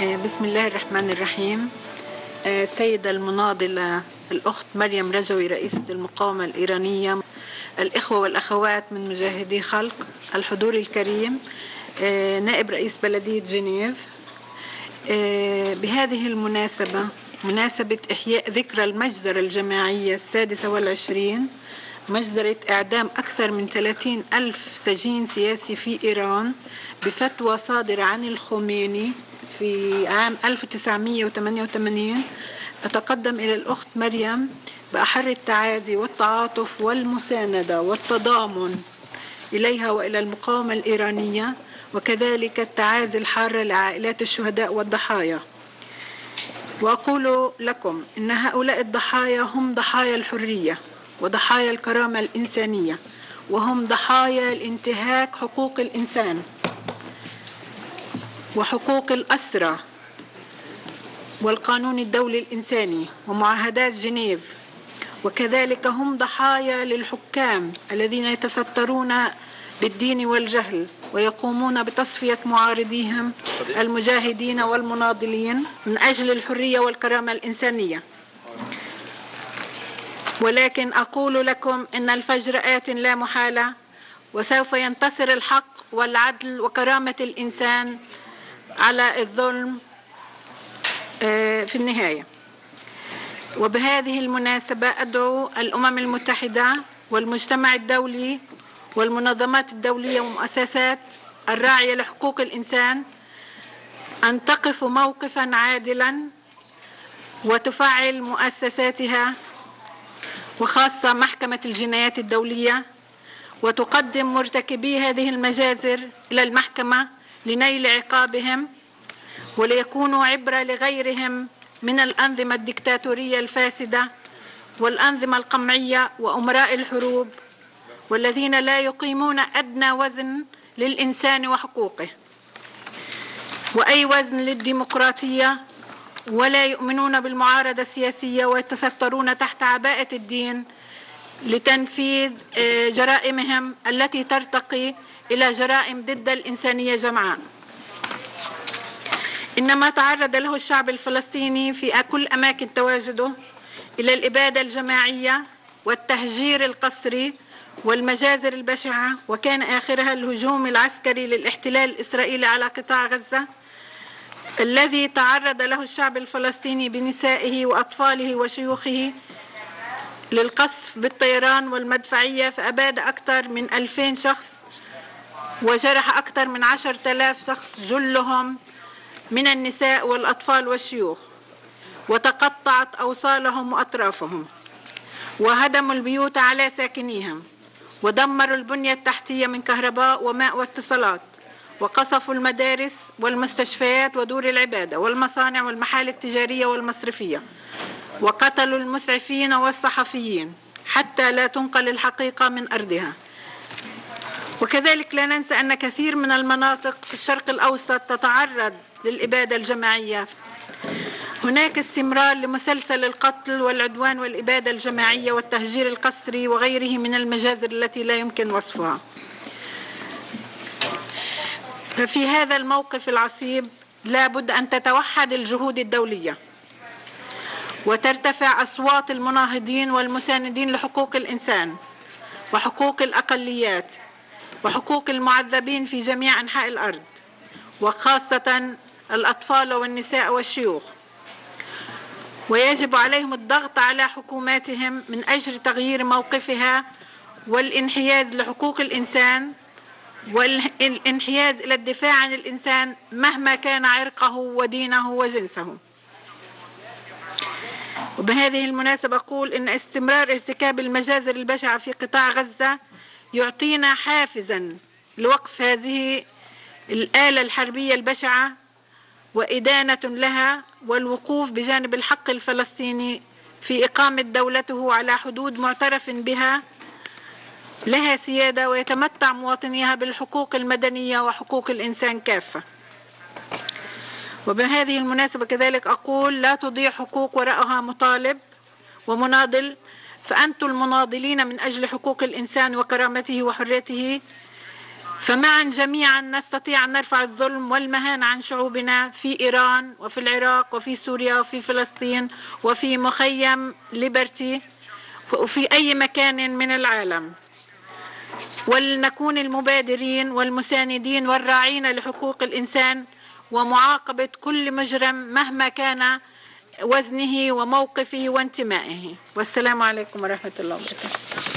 بسم الله الرحمن الرحيم. السيدة المناضلة الأخت مريم رجوي رئيسة المقاومة الإيرانية الإخوة والأخوات من مجاهدي خلق الحضور الكريم نائب رئيس بلدية جنيف. بهذه المناسبة مناسبة إحياء ذكرى المجزرة الجماعية السادسة والعشرين مجزرة إعدام أكثر من 30 ألف سجين سياسي في إيران بفتوى صادرة عن الخميني. في عام 1988 أتقدم إلى الأخت مريم بأحر التعازي والتعاطف والمساندة والتضامن إليها وإلى المقاومة الإيرانية وكذلك التعازي الحارة لعائلات الشهداء والضحايا. وأقول لكم إن هؤلاء الضحايا هم ضحايا الحرية وضحايا الكرامة الإنسانية وهم ضحايا الانتهاك حقوق الإنسان. وحقوق الأسرة والقانون الدولي الإنساني ومعاهدات جنيف. وكذلك هم ضحايا للحكام الذين يتسترون بالدين والجهل ويقومون بتصفية معارضيهم المجاهدين والمناضلين من أجل الحرية والكرامة الإنسانية. ولكن أقول لكم إن الفجر آت لا محالة وسوف ينتصر الحق والعدل وكرامة الإنسان على الظلم في النهاية. وبهذه المناسبة أدعو الأمم المتحدة والمجتمع الدولي والمنظمات الدولية ومؤسسات الراعية لحقوق الإنسان أن تقف موقفا عادلا وتفعل مؤسساتها وخاصة محكمة الجنايات الدولية وتقدم مرتكبي هذه المجازر إلى المحكمة لنيل عقابهم وليكونوا عبرة لغيرهم من الأنظمة الدكتاتورية الفاسدة والأنظمة القمعية وأمراء الحروب والذين لا يقيمون أدنى وزن للإنسان وحقوقه. وأي وزن للديمقراطية ولا يؤمنون بالمعارضة السياسية ويتسترون تحت عباءة الدين لتنفيذ جرائمهم التي ترتقي إلى جرائم ضد الإنسانية جمعاء. إنما تعرض له الشعب الفلسطيني في كل أماكن تواجده إلى الإبادة الجماعية والتهجير القسري والمجازر البشعة وكان آخرها الهجوم العسكري للاحتلال الإسرائيلي على قطاع غزة الذي تعرض له الشعب الفلسطيني بنسائه وأطفاله وشيوخه للقصف بالطيران والمدفعية فأباد أكثر من ألفين شخص وجرح أكثر من عشر تلاف شخص جلهم من النساء والأطفال والشيوخ وتقطعت أوصالهم وأطرافهم وهدموا البيوت على ساكنيهم ودمروا البنية التحتية من كهرباء وماء واتصالات وقصفوا المدارس والمستشفيات ودور العبادة والمصانع والمحال التجارية والمصرفية وقتلوا المسعفين والصحفيين حتى لا تنقل الحقيقة من أرضها. وكذلك لا ننسى أن كثير من المناطق في الشرق الأوسط تتعرض للإبادة الجماعية. هناك استمرار لمسلسل القتل والعدوان والإبادة الجماعية والتهجير القسري وغيره من المجازر التي لا يمكن وصفها. ففي هذا الموقف العصيب لابد أن تتوحد الجهود الدولية وترتفع أصوات المناهضين والمساندين لحقوق الإنسان وحقوق الأقليات. وحقوق المعذبين في جميع أنحاء الأرض وخاصة الأطفال والنساء والشيوخ. ويجب عليهم الضغط على حكوماتهم من أجل تغيير موقفها والانحياز لحقوق الإنسان والانحياز إلى الدفاع عن الإنسان مهما كان عرقه ودينه وجنسه. وبهذه المناسبة أقول إن استمرار ارتكاب المجازر البشعة في قطاع غزة يعطينا حافزا لوقف هذه الآلة الحربية البشعة وإدانة لها والوقوف بجانب الحق الفلسطيني في إقامة دولته على حدود معترف بها. لها سيادة ويتمتع مواطنيها بالحقوق المدنية وحقوق الإنسان كافة. وبهذه المناسبة كذلك أقول لا تضيع حقوق وراءها مطالب ومناضل فأنتم المناضلين من أجل حقوق الإنسان وكرامته وحريته. فمعا جميعا نستطيع أن نرفع الظلم والمهانة عن شعوبنا في إيران وفي العراق وفي سوريا وفي فلسطين وفي مخيم ليبرتي وفي أي مكان من العالم. ولنكون المبادرين والمساندين والراعين لحقوق الإنسان ومعاقبة كل مجرم مهما كان وزنه وموقفه وانتمائه. والسلام عليكم ورحمة الله وبركاته.